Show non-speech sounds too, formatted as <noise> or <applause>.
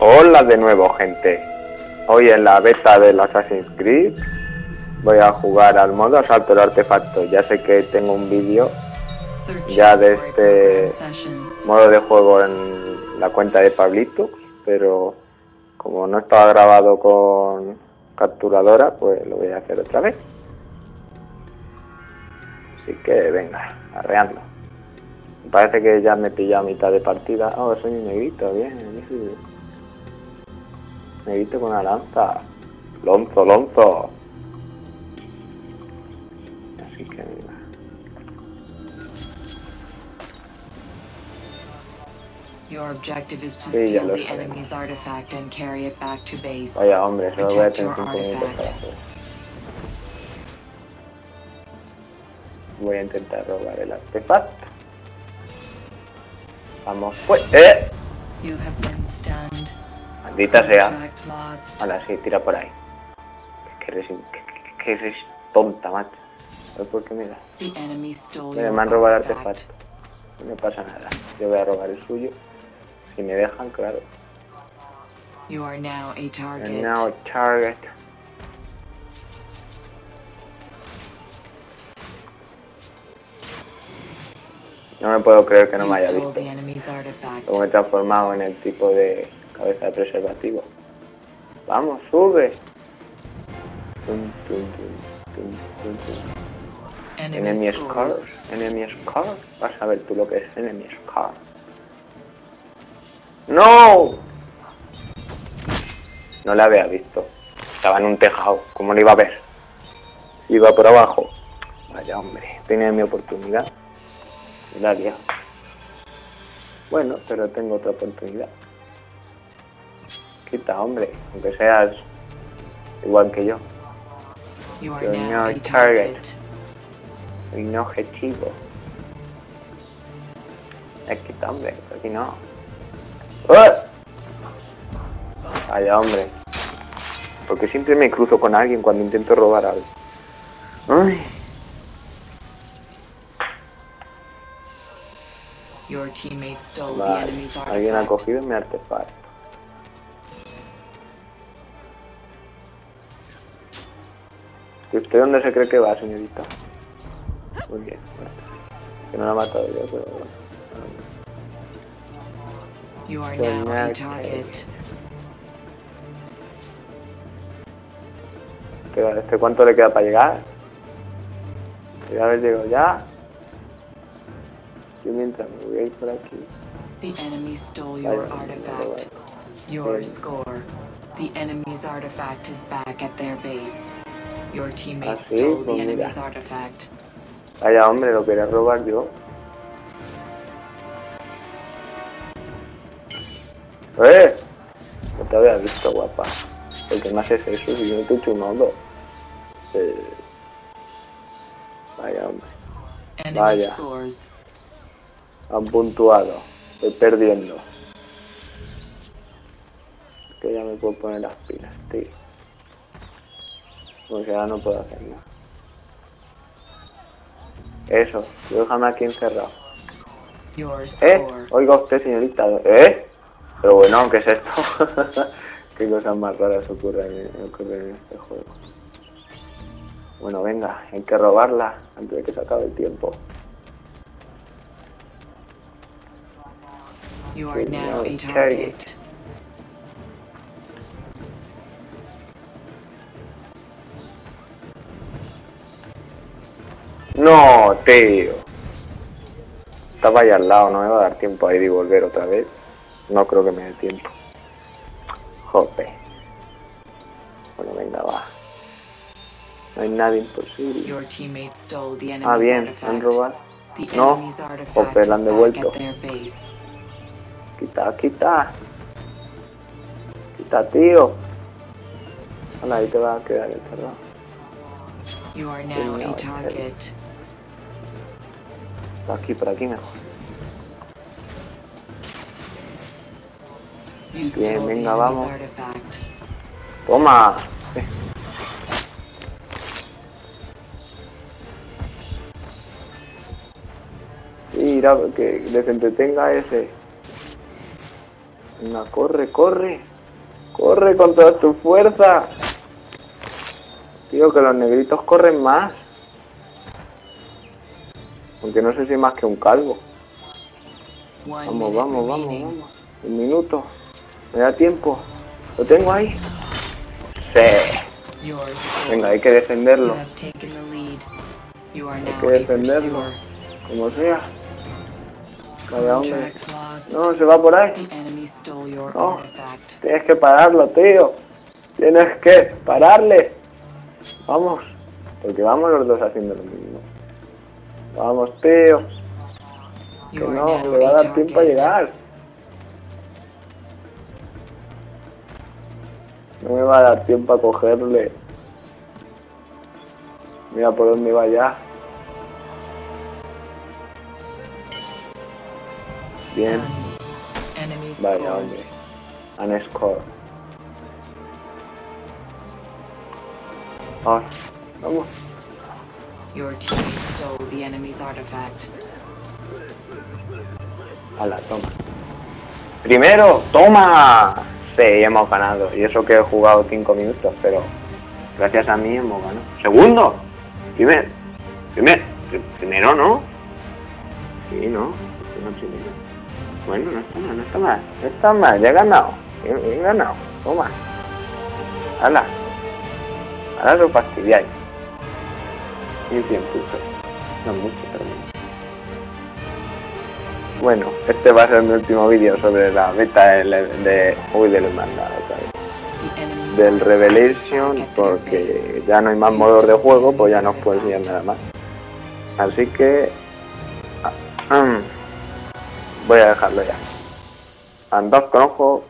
Hola de nuevo, gente. Hoy en la beta del Assassin's Creed voy a jugar al modo asalto del artefacto. Ya sé que tengo un vídeo ya de este modo de juego en la cuenta de Pablito, pero como no estaba grabado con capturadora, pues lo voy a hacer otra vez. Así que venga, arreando. Parece que ya me pilla a mitad de partida. Oh, soy un negrito, bien. Negrito con una lanza. Lonzo, lonzo. Así que venga. Your objective is to Sí, ya steal lo the enemy's artifact and carry it back to base. Vaya hombre, solo voy a tener your 5 minutos para hacer. Voy a intentar robar el artefacto. Vamos, pues. ¡Eh! Maldita sea. Ahora sí, tira por ahí. Que eres, que, eres tonta, macho. A ver por qué me da. Mira, me han robado el artefacto. No pasa nada. Yo voy a robar el suyo. Si me dejan, claro. You are now a target. Now target. No me puedo creer que no me haya visto. Como he transformado en el tipo de cabeza de preservativo. Vamos, sube. Tum, tum, tum. Enemy, Enemy. Vas a ver tú lo que es Enemy Scar. ¡No! No la había visto. Estaba en un tejado. ¿Cómo lo iba a ver? Iba por abajo. Vaya hombre. Tenía mi oportunidad. La liado. Bueno, pero tengo otra oportunidad. Quita, hombre. Aunque seas igual que yo. You're a target. Soy objetivo. Es que hombre, aquí no. ¡Eh! Vaya hombre. Porque siempre me cruzo con alguien cuando intento robar algo. Ay, Your teammate stole the vale. Alguien ha cogido mi artefacto. Usted dónde se cree que va, señorita? Muy bien. Que no la ha matado yo, pero bueno. You are now a target. ¿Qué- ¿Este cuánto le queda para llegar? Ya haber llegado ya. Yo mientras me voy a ir por aquí. The enemy stole your artifact. Your score. The enemy's artifact is back at their base. Your teammate Ah, the pues mira. enemy's artifact. Vaya hombre, lo quería robar yo. ¡Eh! No te había visto, guapa. ¿Por qué me haces eso si yo te he modo? Eh, Vaya hombre. Vaya. Han puntuado. Estoy perdiendo. Que ya me puedo poner las pilas, tío. Porque ahora no puedo hacer nada. Eso, déjame aquí encerrado. ¿Eh? Oiga usted, señorita. ¿Eh? Pero bueno, <laughs> ¿qué es esto? Qué cosas más raras ocurren, ocurren en este juego. Bueno, venga, hay que robarla antes de que se acabe el tiempo. You are now a Okay. target. No, tío. Estaba ahí al lado, no me va a dar tiempo a ir y volver otra vez. No creo que me dé tiempo. Jope. Bueno, venga, va. No hay nada imposible. Ah, bien, han robado. No. Jope, la han devuelto. Quita, quita. Quita, tío. Hola, ahí te va a quedar encerrado. You are now a target. Aquí, por aquí mejor. Bien, venga, vamos. Toma. Eh. Mira, que les entretenga ese. Venga, corre, corre. Corre con toda tu fuerza. Tío, que los negritos corren más. Aunque no sé si más que un calvo. Vamos, vamos, vamos, vamos. Un minuto. Me da tiempo. ¿Lo tengo ahí? Sí. Venga, hay que defenderlo. Hay que defenderlo. Como sea. Vaya hombre. No, se va por ahí. No. Tienes que pararlo, tío. Tienes que pararle. Vamos. Porque vamos los dos haciendo lo mismo. Vamos, tío. Que no, le va a dar tiempo a llegar. No me va a dar tiempo a cogerle. Mira por dónde va ya. Bien. Vaya hombre. An score. Ah, vamos. Stole the enemy's artifact. Toma. Primero, toma. Sí, hemos ganado. Y eso que he jugado 5 minutos, pero gracias a mí hemos ganado. Segundo. Primer. Primer. pri- Primero, ¿no? Sí, ¿no? Bueno, no está mal, no está mal. No está mal, ya he ganado. He, ganado. Toma. Ala. Ahora lo fastidiáis. Y tiempo. No mucho, pero bueno. Bueno, este va a ser mi último vídeo sobre la beta de... Uy, del hermandad otra vez. Del Revelation, porque ya no hay más modos de juego, pues ya no os puedo enseñar nada más. Así que... ah, mm, voy a dejarlo ya. Andad con ojo